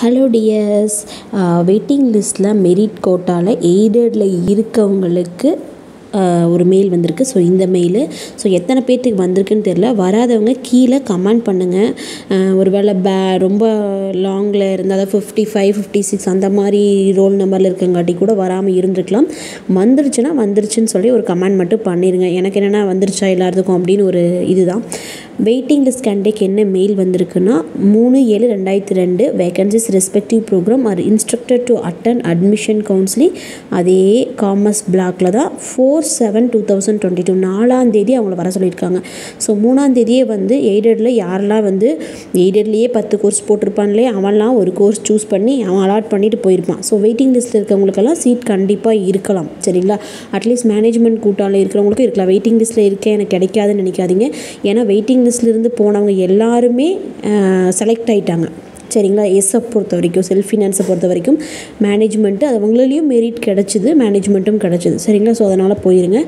Hello dears waiting லிஸ்ட்டில் merit கோட்டாவில் எய்டடில் இருக்கவங்களுக்கு uh, ஒரு மெயில் வந்திருக்கு. ஸோ இந்த மெயிலு ஸோ எத்தனை பேர்த்துக்கு வந்திருக்குன்னு தெரில வராதவங்க கீழே கமெண்ட் பண்ணுங்கள் uh, ஒரு வேளை பே ரொம்ப லாங்கில் இருந்தால் அதாவது ஃபிஃப்டி ஃபைவ் ஃபிஃப்டி சிக்ஸ் அந்த மாதிரி ரோல் நம்பரில் இருக்கங்காட்டி கூட வராமல் இருந்திருக்கலாம். வந்துருச்சுன்னா வந்துருச்சுன்னு சொல்லி ஒரு கமெண்ட் மட்டும் பண்ணிடுங்க எனக்கு என்னென்னா வந்துருச்சா எல்லாத்துக்கும் அப்படின்னு ஒரு இதுதான். வெயிட்டிங் லிஸ்ட் கேண்டேக்கு என்ன மெயில் வந்திருக்குன்னா மூணு ஏழு ரெண்டாயிரத்தி ரெண்டு vacancies respective program are instructor to attend admission counselling அதே காமர்ஸ் பிளாக்ல தான் four seven two thousand twenty two நாலாம் தேதி அவங்கள வர சொல்லியிருக்காங்க. ஸோ மூணாம் தேதியே வந்து எய்டடில் யாரெல்லாம் வந்து எய்டட்லேயே பத்து கோர்ஸ் போட்டிருப்பான்லே அவன்லாம் ஒரு கோர்ஸ் சூஸ் பண்ணி அவன் அலாட் பண்ணிட்டு போயிருப்பான். ஸோ வெயிட்டிங் லிஸ்ட்டில் இருக்கவங்களுக்கெல்லாம் சீட் கண்டிப்பாக இருக்கலாம் சரிங்களா? அட்லீஸ்ட் மேனேஜ்மெண்ட் கூட்டாளில் இருக்கிறவங்களுக்கும் இருக்கலாம். வெயிட்டிங் லிஸ்ட்டில் இருக்கேன் எனக்கு கிடைக்காதுன்னு நினைக்காதீங்க. ஏன்னா வெயிட்டிங் லிஸ்ட்லேருந்து போனவங்க எல்லாருமே செலக்ட் ஆகிட்டாங்க சரிங்களா? எஸ்ஸை பொறுத்த வரைக்கும் செல்ஃப் ஃபினான்ஸை பொறுத்த வரைக்கும் மேனேஜ்மெண்ட்டு அது அவங்களையும் மெரிட் கிடச்சிது மேனேஜ்மெண்ட்டும் கிடச்சிது. சரிங்களா? ஸோ அதனால் போயிருங்க.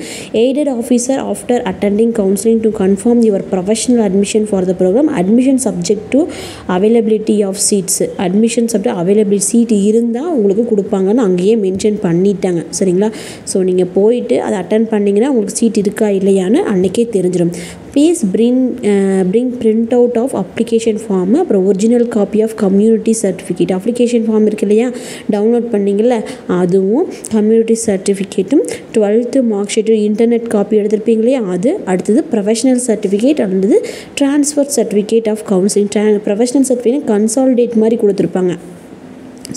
Aided officer after attending counselling to confirm your professional admission for the program admission subject to availability of seats admission subject availability seat இருந்தால் உங்களுக்கு கொடுப்பாங்கன்னு அங்கேயே மென்ஷன் பண்ணிட்டாங்க. சரிங்களா? ஸோ நீங்கள் போயிட்டு அதை அட்டன் பண்ணிங்கன்னா உங்களுக்கு சீட் இருக்கா இல்லையான்னு அன்றைக்கே தெரிஞ்சிடும் please bring bring print out of application form அப்புறம் original copy of community certificate application form இருக்கு இல்லையா? டவுன்லோட் பண்ணிங்கள்ல அதுவும் community சர்டிஃபிகேட்டும் twelfth mark sheet internet copy எடுத்திருப்பீங்க இல்லையா? அது அடுத்தது ப்ரொஃபஷனல் சர்டிஃபிகேட் அல்லது ட்ரான்ஸ்ஃபர் சர்டிஃபிகேட் ஆஃப் கவுன்சிலிங் ட்ரா ப்ரொஃபஷனல் சர்டிஃபிகேட் கன்சால்டேட் மாதிரி கொடுத்துருப்பாங்க.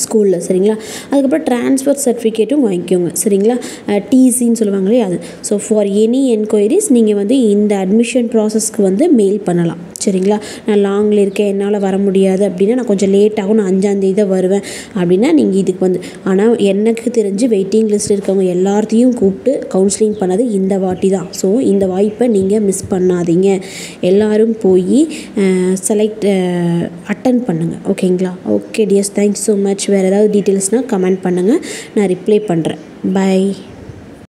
ஸ்கூலில் சரிங்களா? அதுக்கப்புறம் ட்ரான்ஸ்ஃபர் சர்டிஃபிகேட்டும் வாங்கிக்கோங்க சரிங்களா? டிசின்னு சொல்லுவாங்க இல்லையா அது. ஸோ ஃபார் எனி என்கொயரிஸ் நீங்கள் வந்து இந்த அட்மிஷன் ப்ராசஸ்க்கு வந்து மெயில் பண்ணலாம் சரிங்களா? நான் லாங்கில் இருக்கேன் என்னால் வர முடியாது அப்படின்னா நான் கொஞ்சம் லேட் ஆகும் நான் அஞ்சாந்தேதி தான் வருவேன் அப்படின்னா நீங்கள் இதுக்கு வந்து ஆனால் எனக்கு தெரிஞ்சு வெயிட்டிங் லிஸ்ட்டில் இருக்கவங்க எல்லாத்தையும் கூப்பிட்டு கவுன்சிலிங் பண்ணது இந்த வாட்டி தான். ஸோ இந்த வாய்ப்பை நீங்கள் மிஸ் பண்ணாதீங்க. எல்லோரும் போய் செலக்ட் அட்டன் பண்ணுங்கள் ஓகேங்களா okay dears thanks so much வேறு ஏதாவது டீட்டெயில்ஸ்னால் கமெண்ட் பண்ணுங்கள் நான் ரிப்ளை பண்ணுறேன் பை